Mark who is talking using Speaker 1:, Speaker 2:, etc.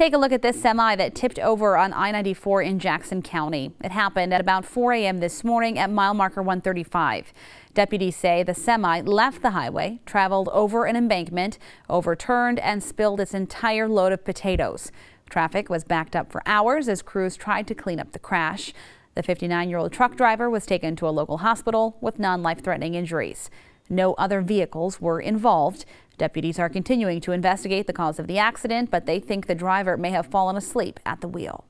Speaker 1: Take a look at this semi that tipped over on I-94 in Jackson County. It happened at about 4 a.m. this morning at mile marker 135. Deputies say the semi left the highway, traveled over an embankment, overturned and spilled its entire load of potatoes. Traffic was backed up for hours as crews tried to clean up the crash. The 59-year-old truck driver was taken to a local hospital with non-life-threatening injuries. No other vehicles were involved. Deputies are continuing to investigate the cause of the accident, but they think the driver may have fallen asleep at the wheel.